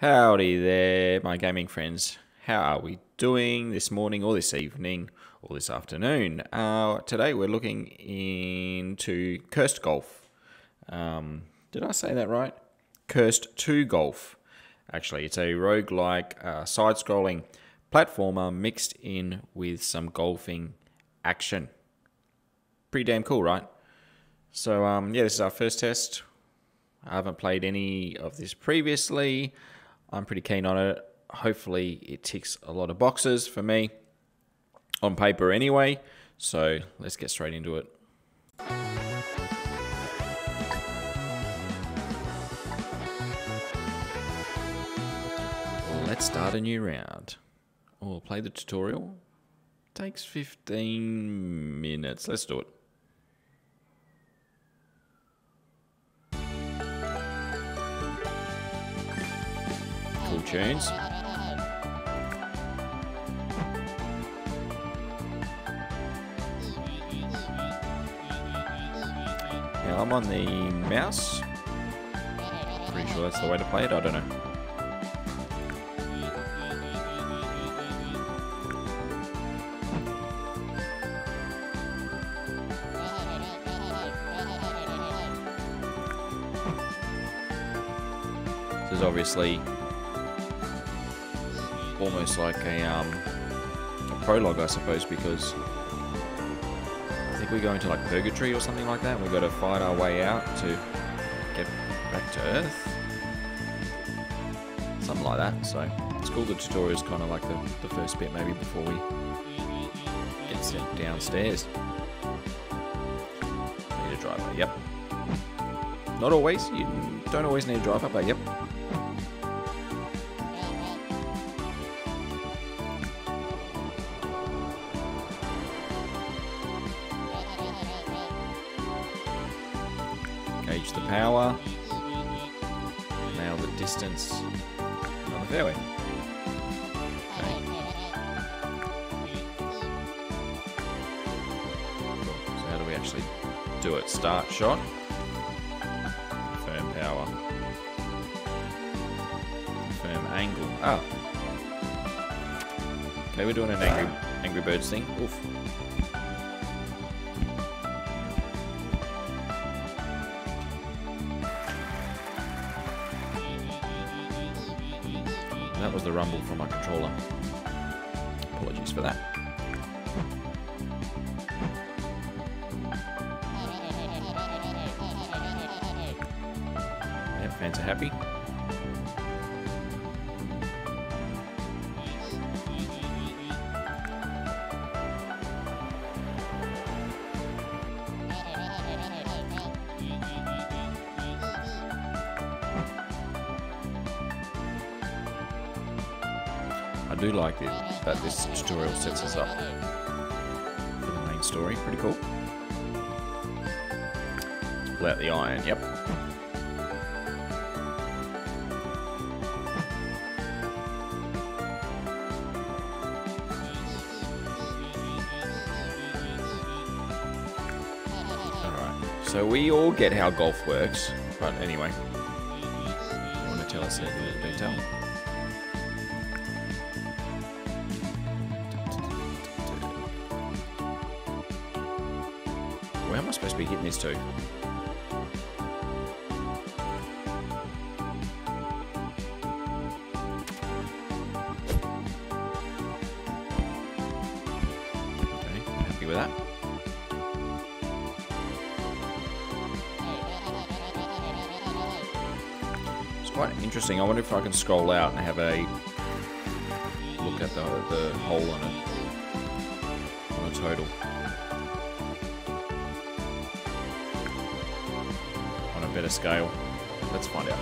Howdy there, my gaming friends. How are we doing this morning or this evening or this afternoon? Uh, today we're looking into Cursed Golf. Um, did I say that right? Cursed to Golf. Actually, it's a roguelike uh, side scrolling platformer mixed in with some golfing action. Pretty damn cool, right? So, um, yeah, this is our first test. I haven't played any of this previously. I'm pretty keen on it. Hopefully, it ticks a lot of boxes for me on paper anyway. So, let's get straight into it. Let's start a new round. Or play the tutorial. Takes 15 minutes. Let's do it. Tunes. Now I'm on the mouse. Pretty sure that's the way to play it. I don't know. Obviously almost like a, um, a prologue, I suppose, because I think we go into like purgatory or something like that. and We've got to fight our way out to get back to Earth. Something like that. So it's cool. The tutorial is kind of like the, the first bit, maybe before we get sent downstairs. Need a driver. Yep. Not always. You don't always need a driver, but yep. For that. Fans are happy. I do like it that this tutorial sets us up for the main story. Pretty cool. Pull out the iron. Yep. So we all get how golf works. But anyway. You want to tell us a little detail? Be hitting this to? Okay, happy with that. It's quite interesting. I wonder if I can scroll out and have a look at the, the hole on it. On a total. Better scale. Let's find out.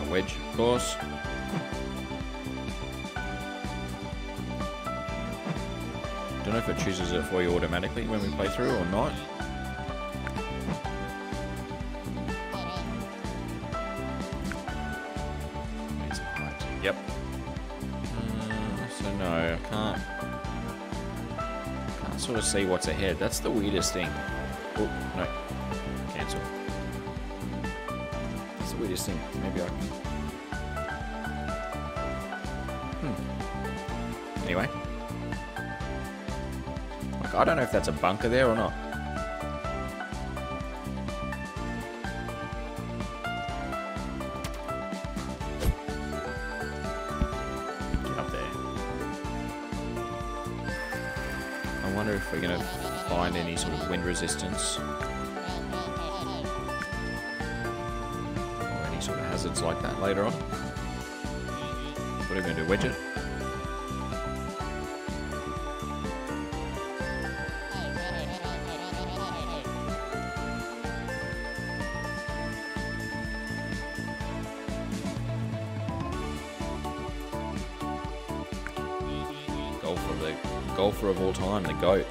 A wedge, of course. Don't know if it chooses it for you automatically when we play through or not. See what's ahead. That's the weirdest thing. Oh, no. Cancel. That's the weirdest thing. Maybe I can... Hmm. Anyway. Like, I don't know if that's a bunker there or not. Wind resistance. Or any sort of hazards like that later on. What are we going to do, wedge the golfer of all time, the GOAT.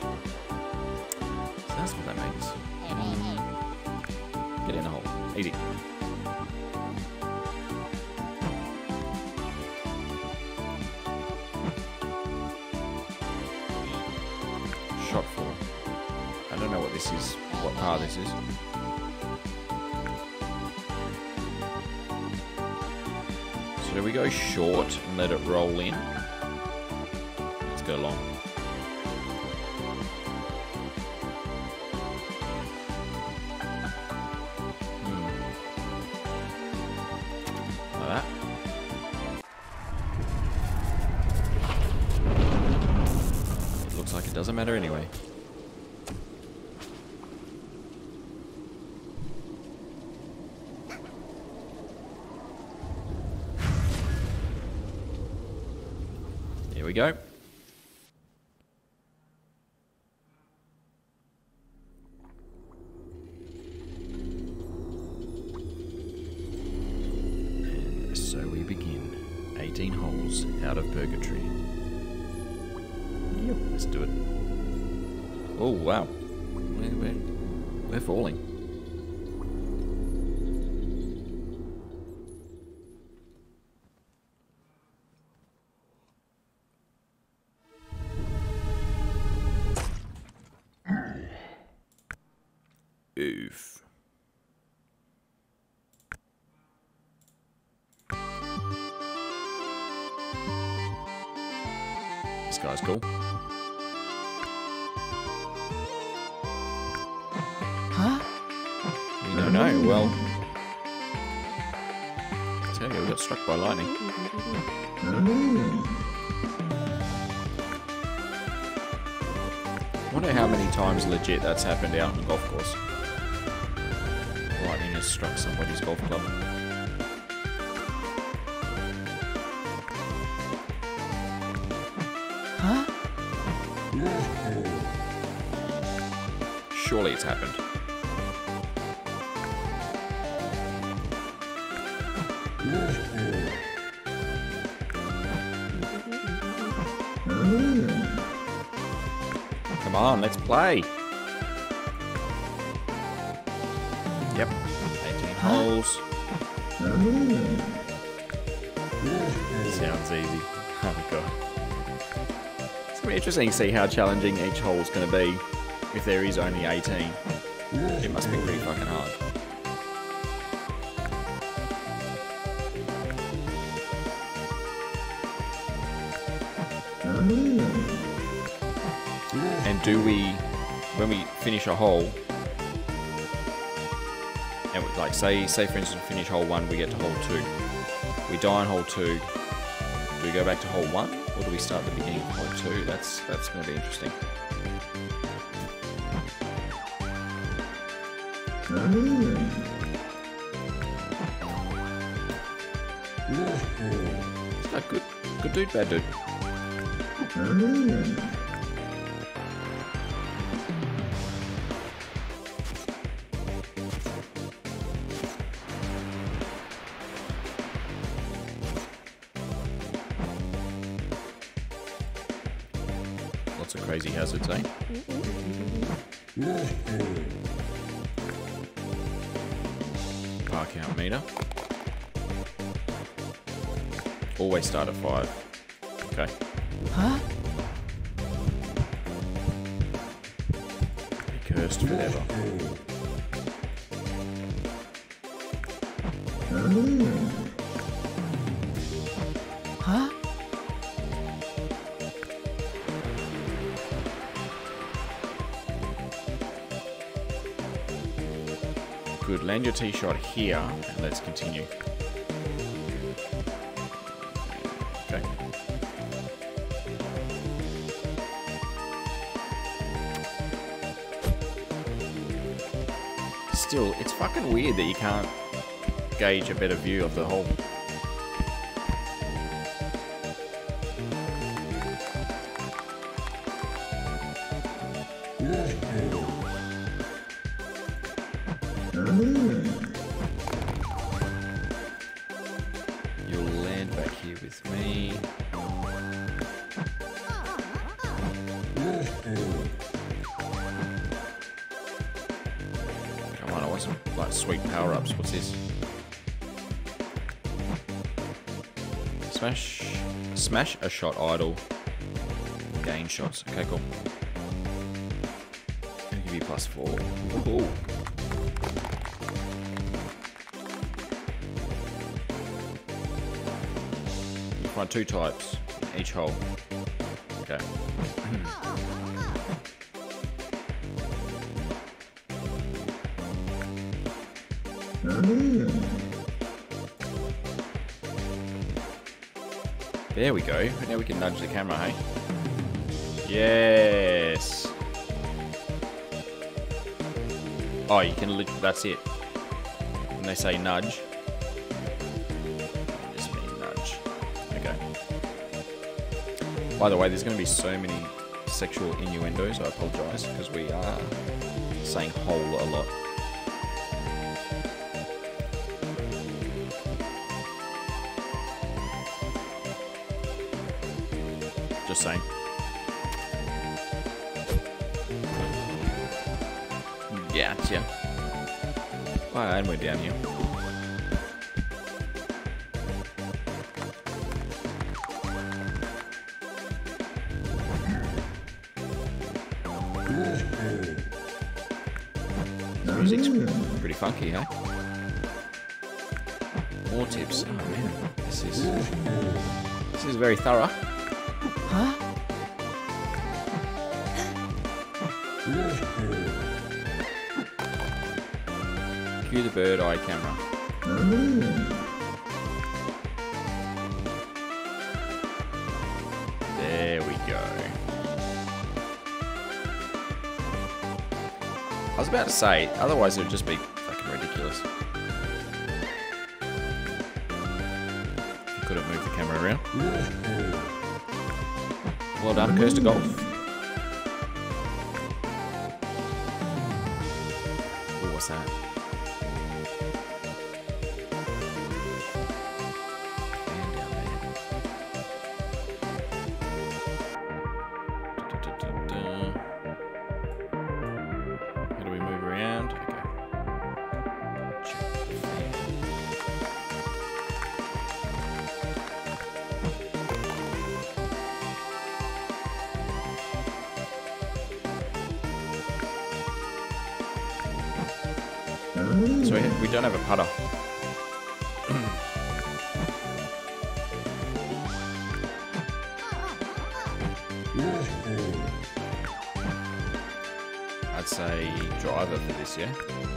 Doesn't matter anyway. Here we go. This guy's cool. Huh? You don't know. Well, I tell you, we got struck by lightning. Wonder how many times legit that's happened out on the golf course. Has struck somebody's golf club. Huh? Surely it's happened. Come on, let's play. Holes. Sounds easy. Oh god. It's gonna be interesting to see how challenging each hole is gonna be if there is only 18. It must be pretty fucking hard. And do we, when we finish a hole, and we, like say, say for instance, we finish hole one, we get to hole two. We die on hole two. Do we go back to hole one, or do we start at the beginning of hole two? That's that's going to be interesting. Is that good? Good dude, bad dude. Start at five. Okay. Huh? cursed forever. Huh? Good. Land your tee shot here, and let's continue. Fucking weird that you can't gauge a better view of the hole. Smash a shot idle. Gain shots. Okay, cool. Give you plus four. You find two types in each hole. There we go. Now we can nudge the camera, hey? Yes. Oh, you can. Lit- that's it. When they say nudge, just mean nudge. Okay. By the way, there's going to be so many sexual innuendos. I apologise because we are saying hole a lot. Saying. Gotcha. Well, and we're down here. Music's pretty funky, huh? More tips. Oh man, this is this is very thorough. Bird eye camera. There we go. I was about to say, otherwise it would just be fucking ridiculous. Couldn't move the camera around. Well done, Cursed to Golf. So we, we don't have a putter. I'd say driver for this, yeah?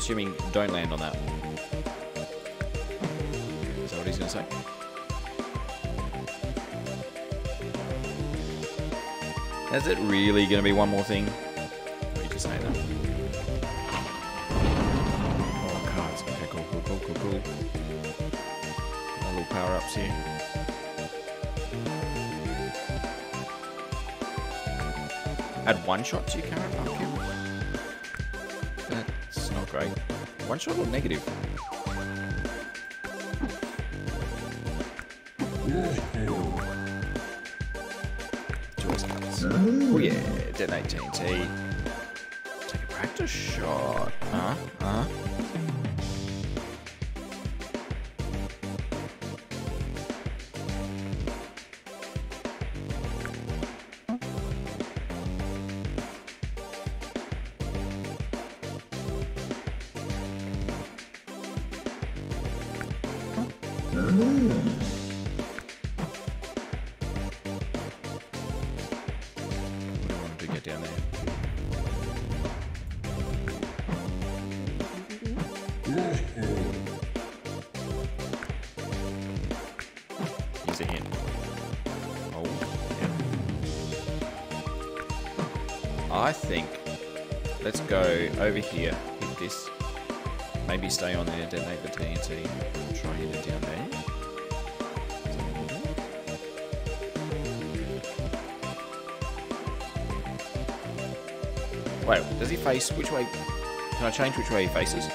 Assuming don't land on that. Is that what he's going to say? Is it really going to be one more thing? Or you just saying that? Oh, cards. Okay, cool, cool, cool, cool, cool. A little power ups here. Add one shot to your carrot One shot or negative? Choice cards. Oh yeah, detonate TNT. Take a practice shot. Huh? Huh? Maybe stay on there, detonate the TNT, and try hit it down there. Wait, does he face which way? Can I change which way he faces?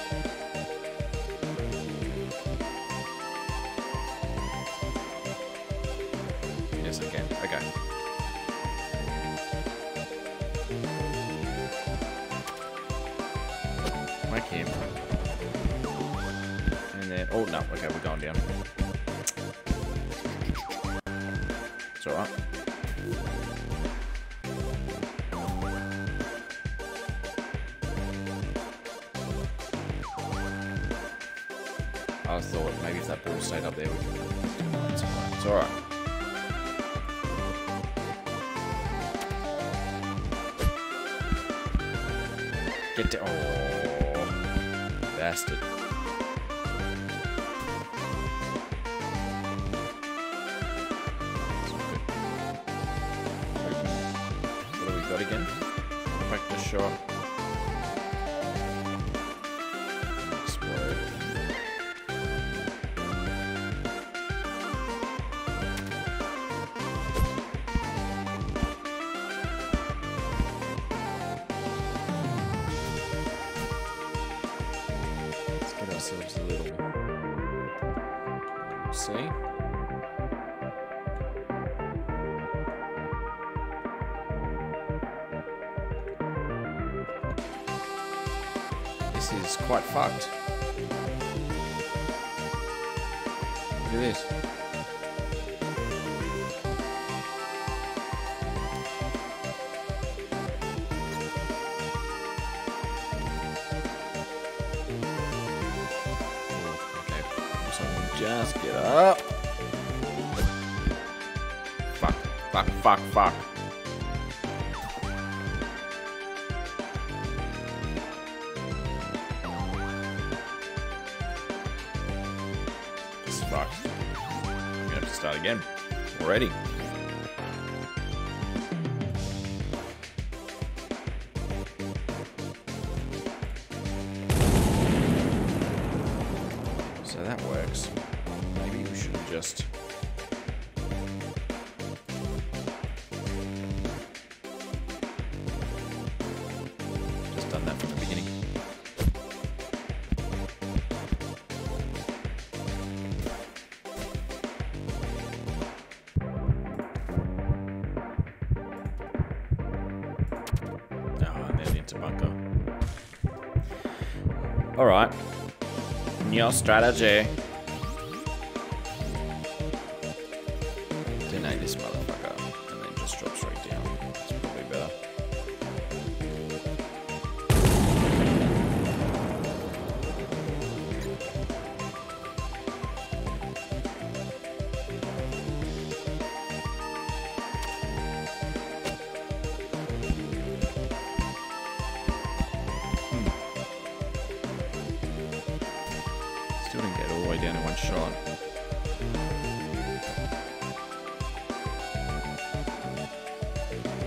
Just get up. Fuck, fuck, fuck, fuck. This is fucked. I'm gonna have to start again. Already. New strategy. Still didn't get all the way down in one shot.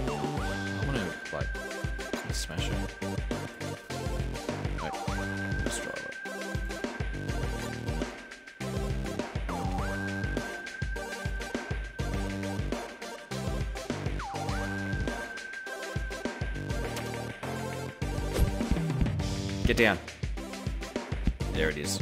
I want to, like, smash it. It. Get down. There it is.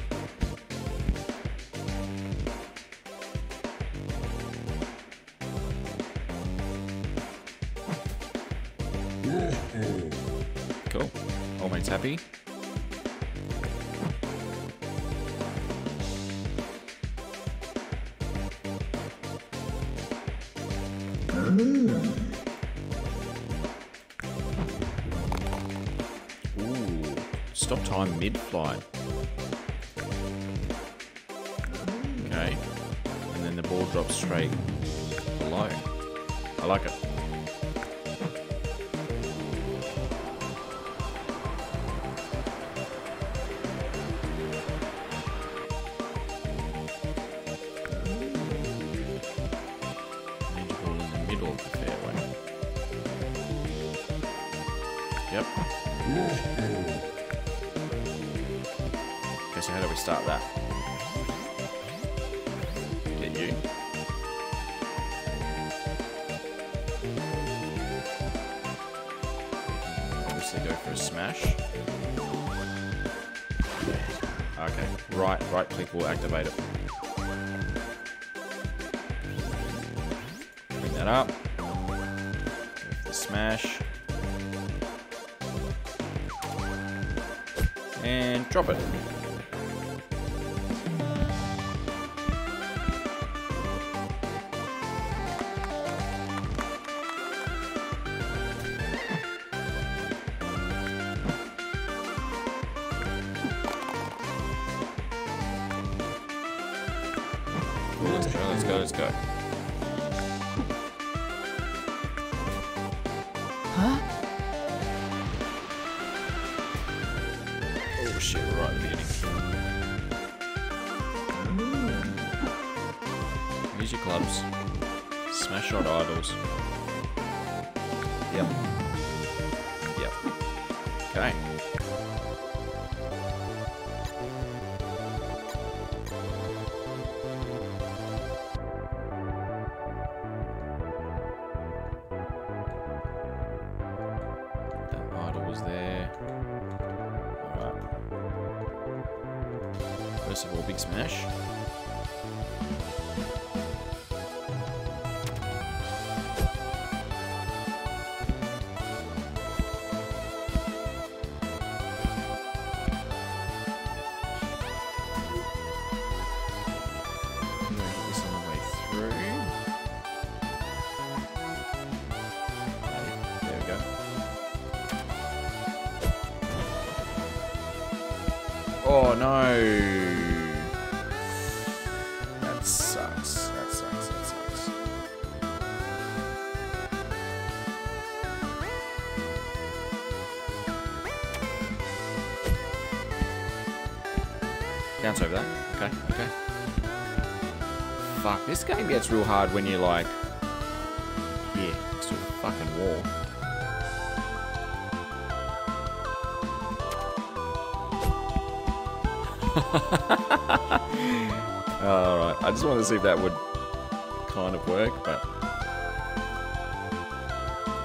Mid-flight. Okay, and then the ball drops straight below. I like it. Obviously go for a smash. Okay, right, right click will activate it. Bring that up. The smash. And drop it. Oh no! That sucks. That sucks. That sucks. Bounce over that. Okay, okay. Fuck, this game gets real hard when you're like yeah, to a fucking wall. Alright, I just wanted to see if that would kind of work, but.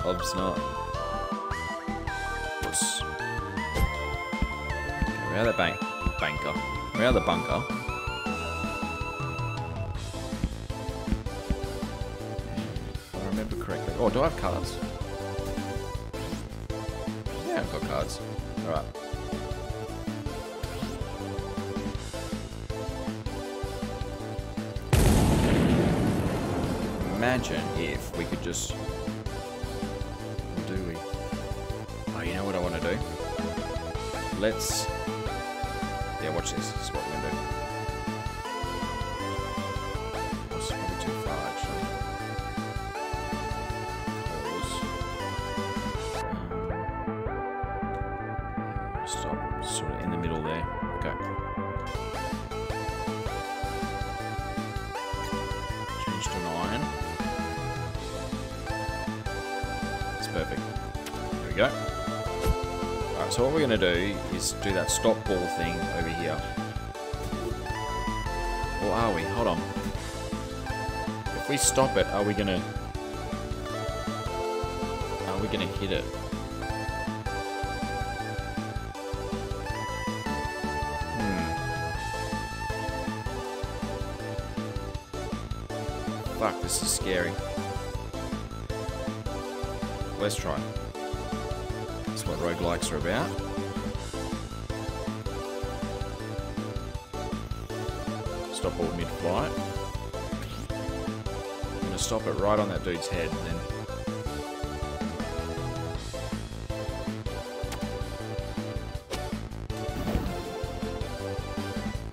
Ob's not. Oops. Okay, we're out of the bank. Banker. We're out of the bunker. If I remember correctly. Oh, do I have cards? Yeah, I've got cards. Alright. Imagine if we could just. Do we? Oh, you know what I want to do? Let's. Yeah, watch this. Perfect. There we go. Alright, so what we're going to do is do that stop ball thing over here. Or are we? Hold on. If we stop it, are we going to... Are we going to hit it? Hmm. Fuck, this is scary. Let's try. That's what roguelikes are about. Stop all mid-flight. I'm gonna stop it right on that dude's head and then...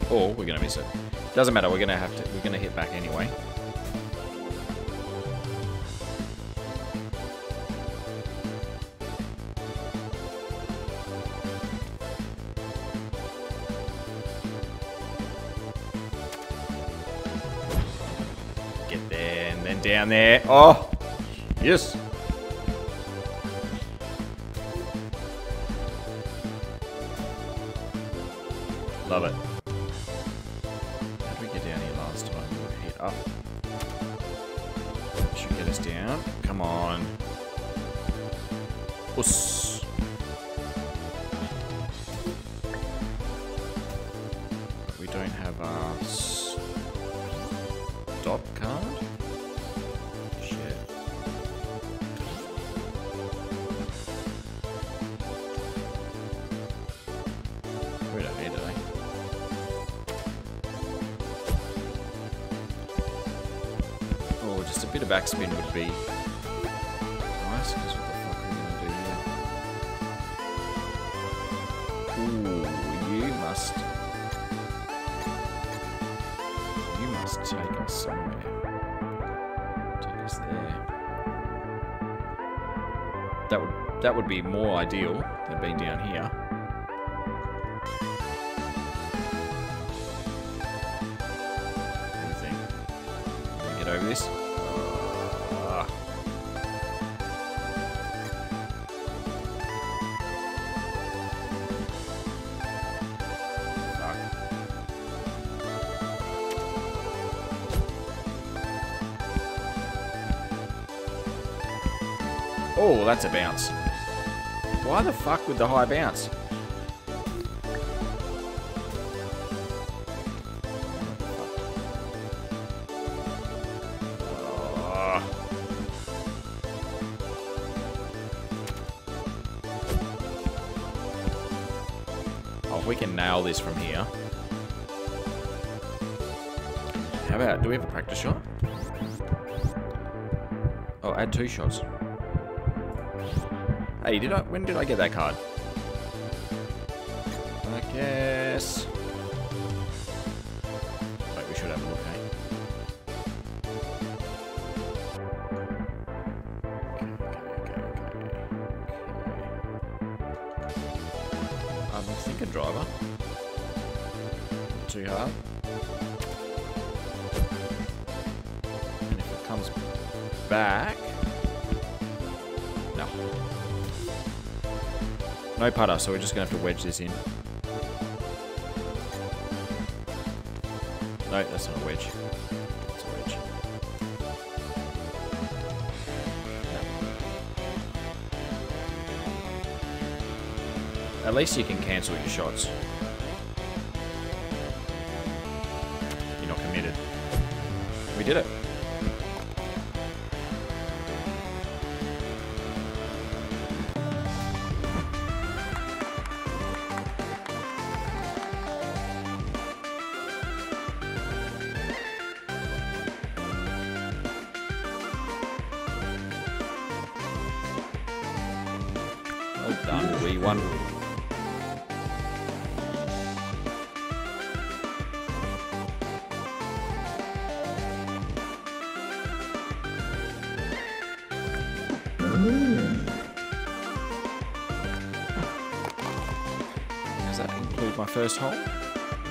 Or we're gonna miss it. Doesn't matter, we're gonna have to we're gonna hit back anyway. Down there. Oh, yes. Love it. How did we get down here last time? We hit up. Should get us down. Come on. Us. Backspin would be nice, because what the fuck are we going to do here? Ooh, you must... You must take us somewhere. Take us there. That would that would be more ideal than being down here. That's a bounce. Why the fuck would the high bounce? Oh. Oh, we can nail this from here. How about, do we have a practice shot? Oh, add two shots. Hey, did I, when did I get that card? I guess... Wait, we should have a look, eh? okay. Um, I'm thinking driver. Too hard. And if it comes back... No putter, so we're just going to have to wedge this in. No, that's not a wedge. It's a wedge. At least you can cancel your shots. You're not committed. We did it.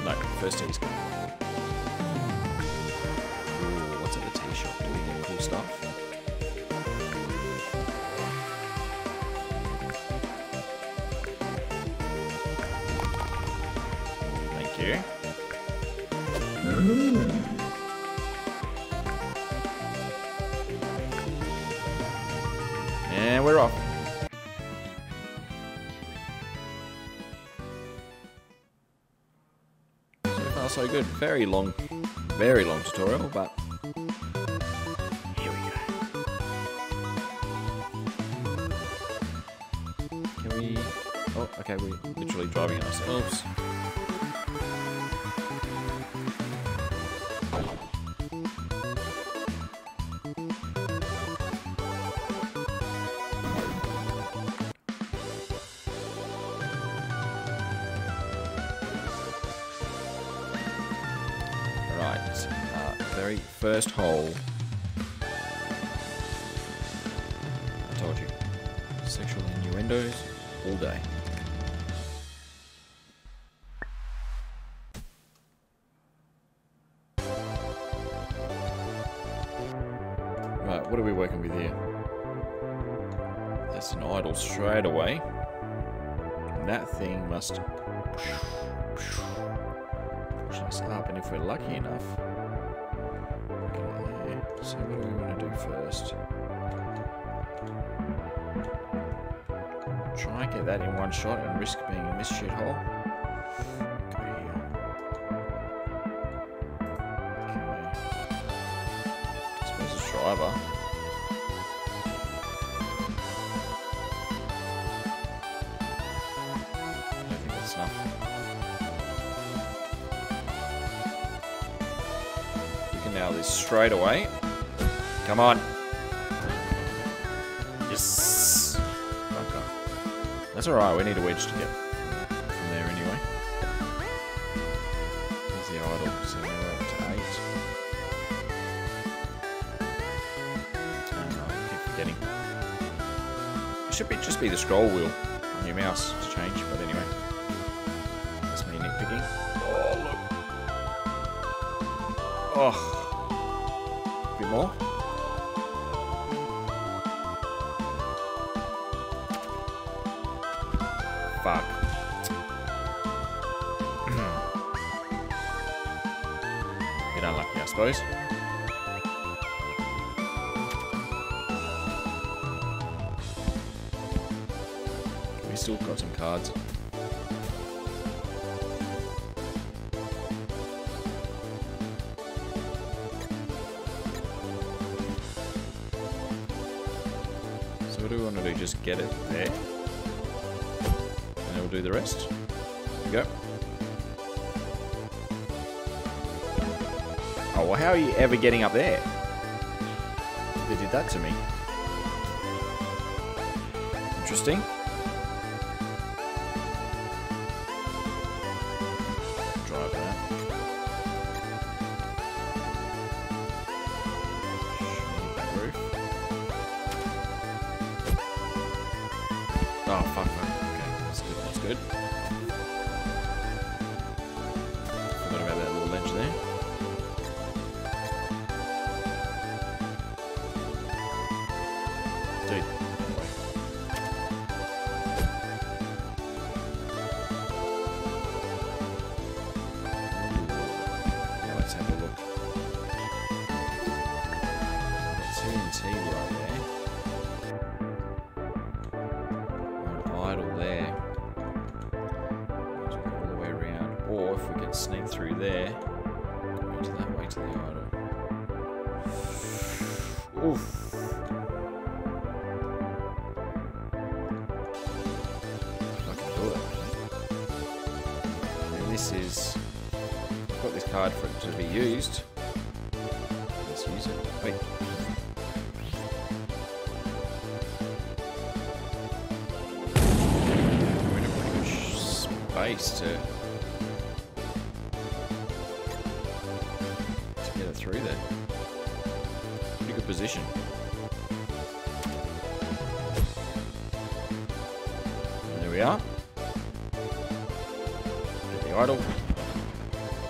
Like first team's going. Ooh, what's at the tea shop? Do we get cool stuff? Thank you. And we're off. Good. Very long, very long tutorial, but here we go. Can we... Oh, okay, we're literally driving ourselves. First hole. I told you. Sexual innuendos all day. Right, what are we working with here? That's an idol straight away. And that thing must push us up, and if we're lucky enough. So what do we want to do first? Try and get that in one shot and risk being in this shithole. Go here. Okay. I suppose driver. I think that's enough. We can nail this straight away. Come on. Yes. Bunker. That's alright, we need a wedge to get from there anyway. There's the idol, so we're up to 8. And I keep forgetting. It should be just be the scroll wheel on your mouse to change, but anyway. That's me nitpicking. Oh, look. Oh. Unlucky, you ever getting up there? They did that to me. Interesting.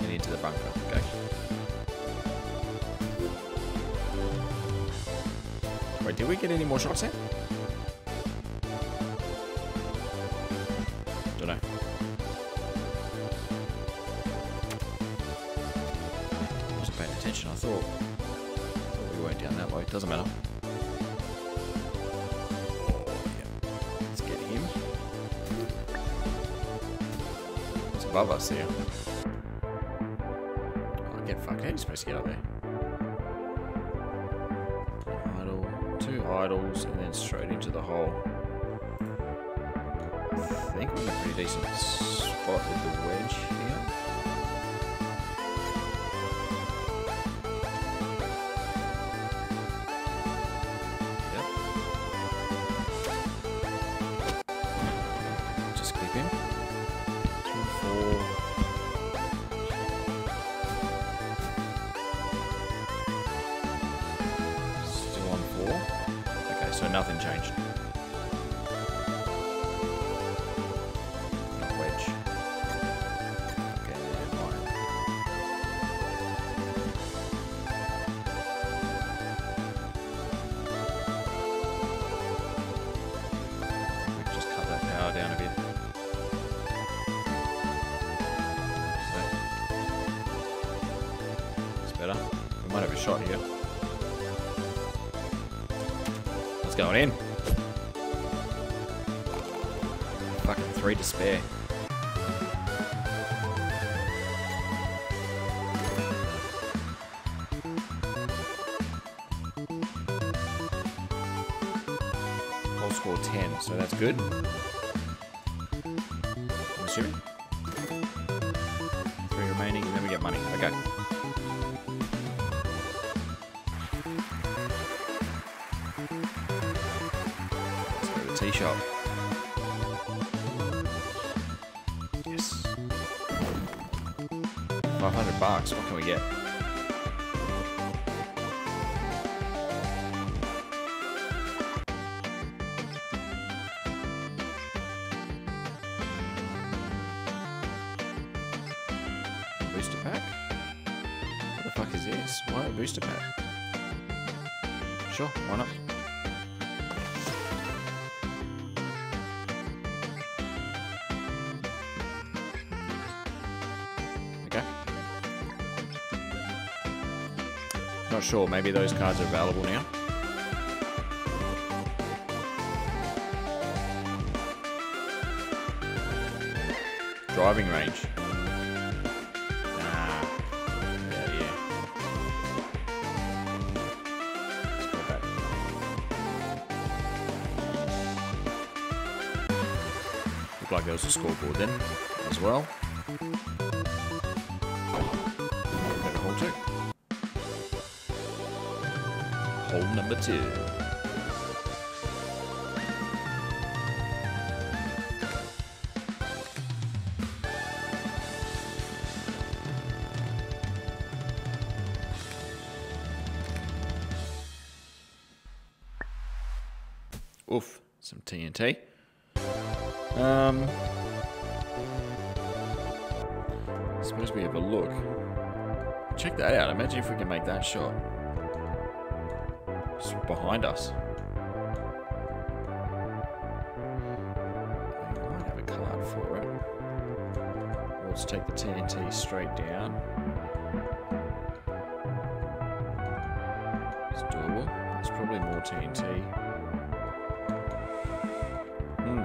And into the bunker. Okay. Wait, did we get any more shots in? Don't know. Wasn't paying attention. I thought, thought we weren't down that way. Doesn't matter. Let's get him. It's above us there. Get fucked. How are you supposed to get up there? Idol. Two idols and then straight into the hole. I think we're in a pretty decent spot with the wedge here. Shot here. Let's go in. Fucking three to spare. Whole score 10, so that's good. 500 what can we get? Sure, maybe those cards are available now. Driving range. Nah. Yeah, yeah. Let's go back. Looked like there was a scoreboard then as well. Hole number two. Oof, some TNT. Um, suppose we have a look. Check that out. Imagine if we can make that shot. Behind us. Might have a for it. Let's take the TNT straight down. It's doable. There's probably more TNT. Hmm.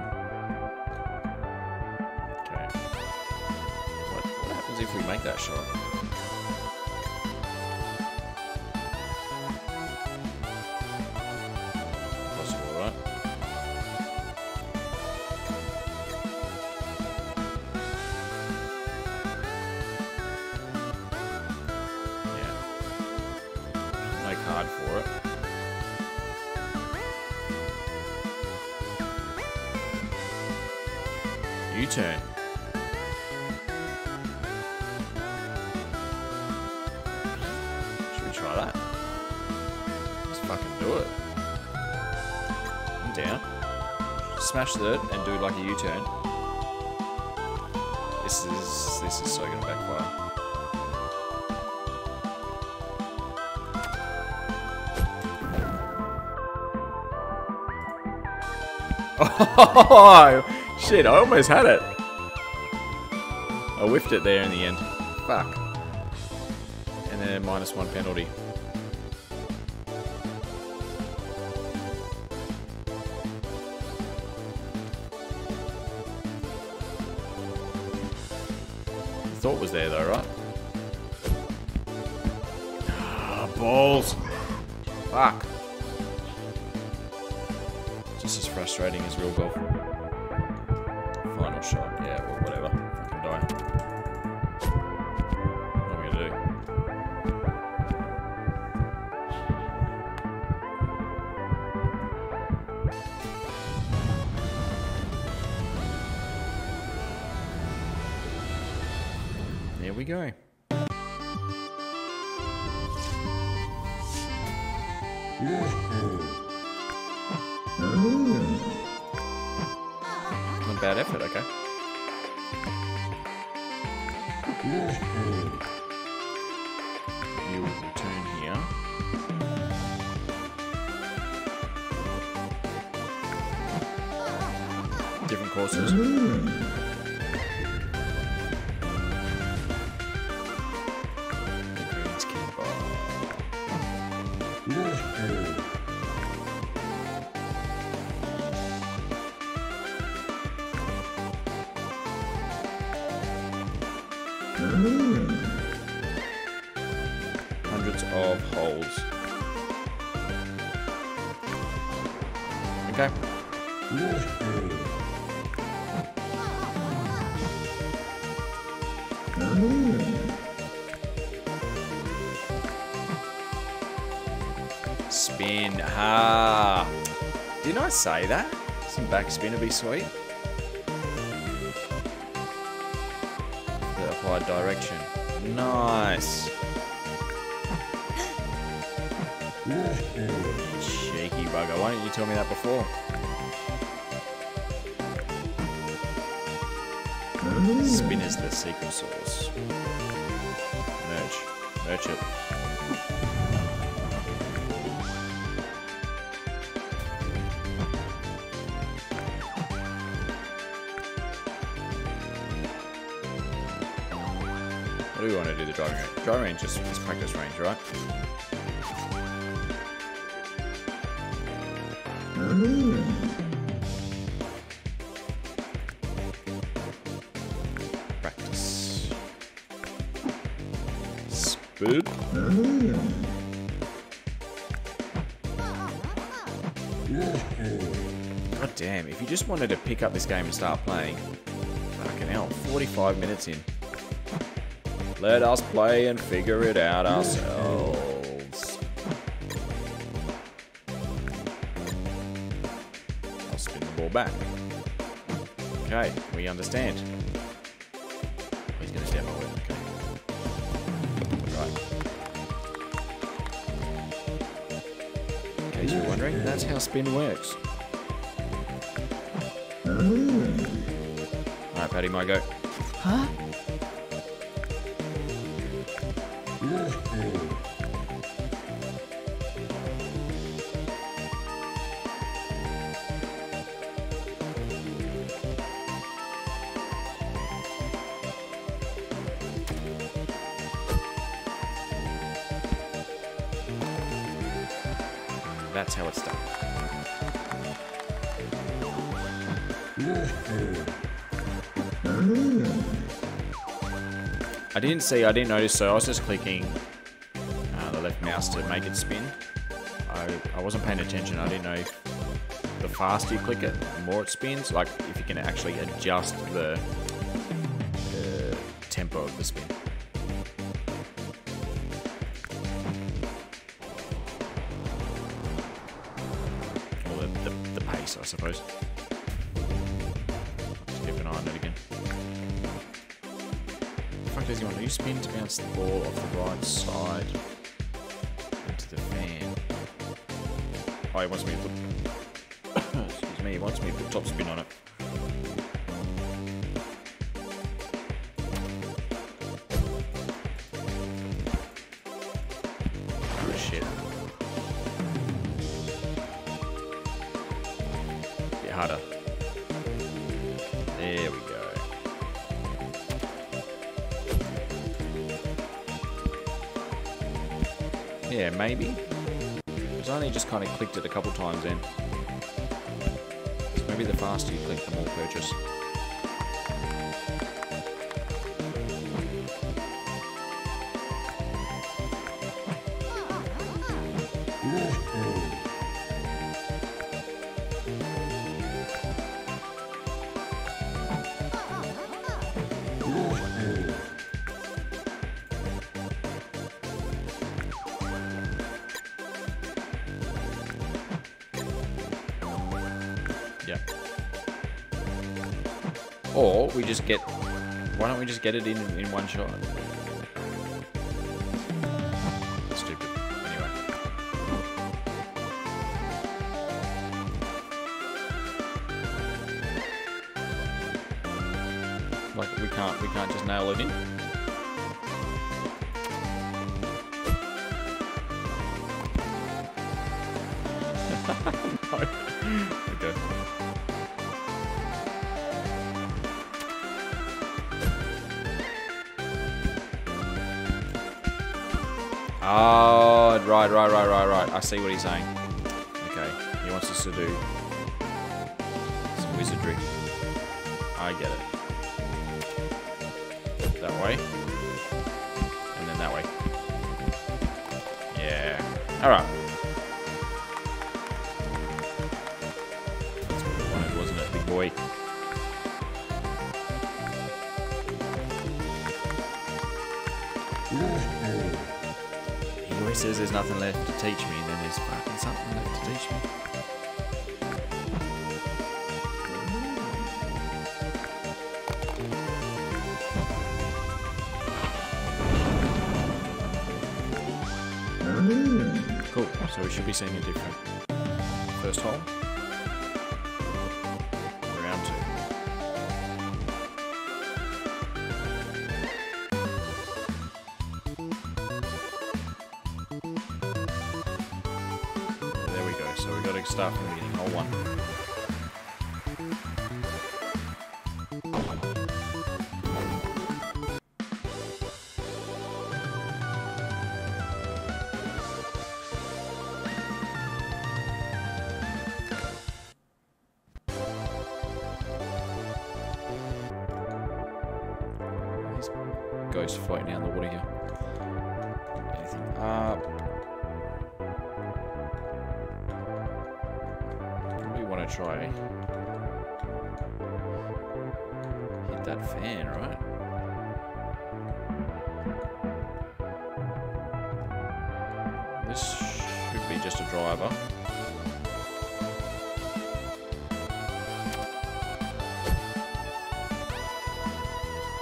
Okay. What, what happens if we make that shot? Smash and do like a U-turn. This is this is so gonna backfire. Oh shit! I almost had it. I whiffed it there in the end. Fuck. And then minus one penalty. Hundreds of holes. Okay. Spin. Ah. Didn't I say that? Some backspin would be sweet. The direction. Nice. Cheeky bugger. Why didn't you tell me that before? Mm. Spin is the secret sauce. Merch. Merch it. Want to do the driving range? Driving range is, is practice range, right? Practice. Spook. God damn, if you just wanted to pick up this game and start playing, fucking hell, 45 minutes in. Let us play and figure it out ourselves. I'll spin the ball back. Okay, we understand. He's to demo it. Okay. Right. In case you're wondering, that's how spin works. Alright, Paddy, my go. Huh? Didn't see, I didn't notice, so I was just clicking uh, the left mouse to make it spin. I, I wasn't paying attention, I didn't know the faster you click it, the more it spins, like if you can actually adjust the, the tempo of the spin. Or the, the, the pace, I suppose. Bounce the ball off the right side into the fan. Oh, he wants me to put. Excuse me, he wants me to put top spin on it. Harder. Yeah, maybe. It's only just kind of clicked it a couple times then. So maybe the faster you click, the more purchase. We just get. Why don't we just get it in in one shot? Stupid. Like we can't we can't just nail it in. I see what he's saying. Okay, he wants us to do some wizardry. I get it. That way. And then that way. Yeah. Alright. That's what we wanted, wasn't it, big boy? He always says there's nothing left to teach me, and then there's fucking something to teach me. Mm. Cool. So we should be seeing a different first hole.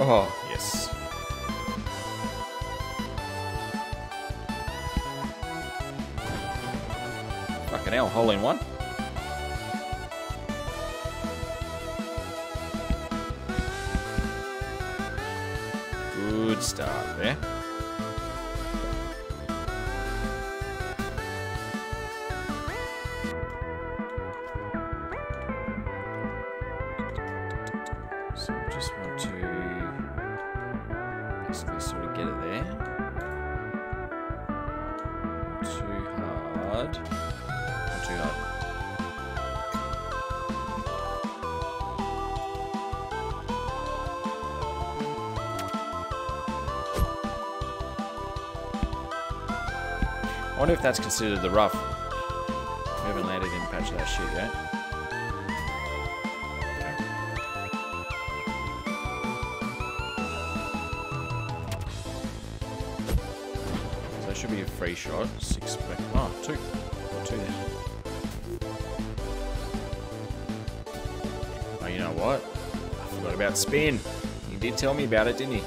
Oh, yes. Fucking hell, hole in one. Good start there. That's considered the rough. We haven't landed in patch that shit yet. So that should be a free shot. Six back. Oh, two. Got two there. Oh, you know what? I forgot about spin. You did tell me about it, didn't you?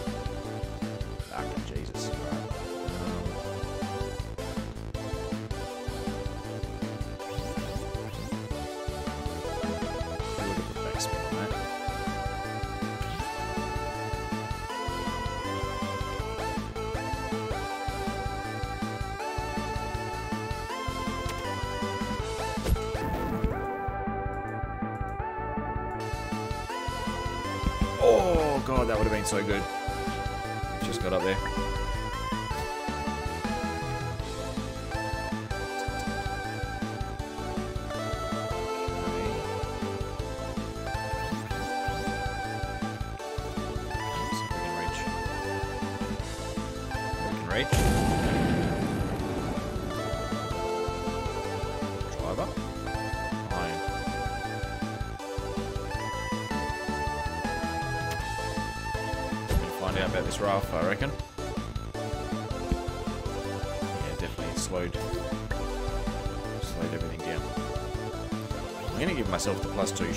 Oh god, that would have been so good. Just got up there.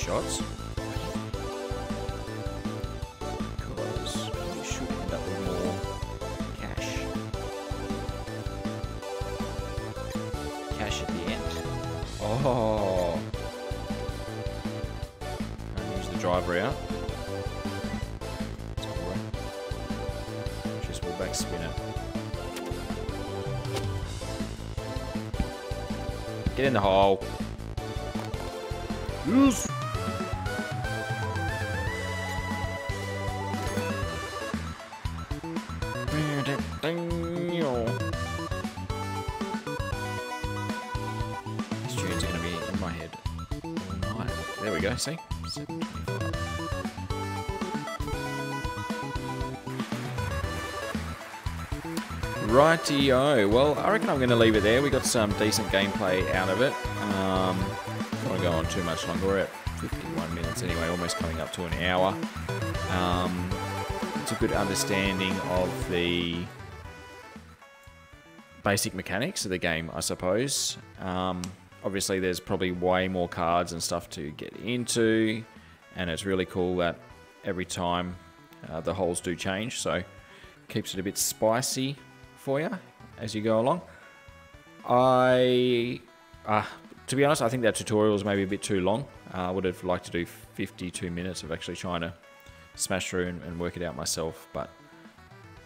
Shots. Because we should end up with more cash. Cash at the end. Oh. And the driver out. Just will back spin it. Get in the hole. Rightio. Well, I reckon I'm going to leave it there. We got some decent gameplay out of it. Um, don't want to go on too much longer. We're at 51 minutes anyway, almost coming up to an hour. Um, it's a good understanding of the basic mechanics of the game, I suppose. Um, obviously, there's probably way more cards and stuff to get into, and it's really cool that every time uh, the holes do change, so keeps it a bit spicy for you as you go along. I, uh, to be honest, I think that tutorial is maybe a bit too long. Uh, I would have liked to do 52 minutes of actually trying to smash through and, and work it out myself, but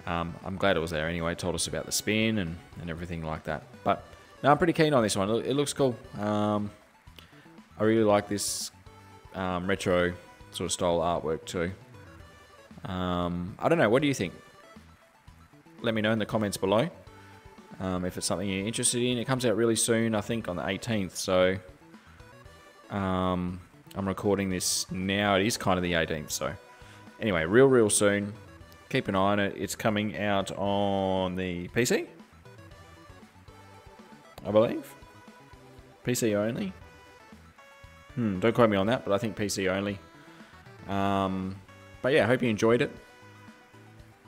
um, I'm glad it was there anyway. It told us about the spin and, and everything like that. But no, I'm pretty keen on this one. It, it looks cool. Um, I really like this um, retro sort of style artwork too. Um, I don't know. What do you think? Let me know in the comments below um, if it's something you're interested in. It comes out really soon, I think, on the 18th. So um, I'm recording this now. It is kind of the 18th. So anyway, real, real soon. Keep an eye on it. It's coming out on the PC, I believe. PC only. Hmm, don't quote me on that, but I think PC only. Um, but yeah, hope you enjoyed it.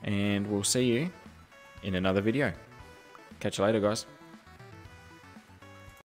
And we'll see you in another video. Catch you later, guys.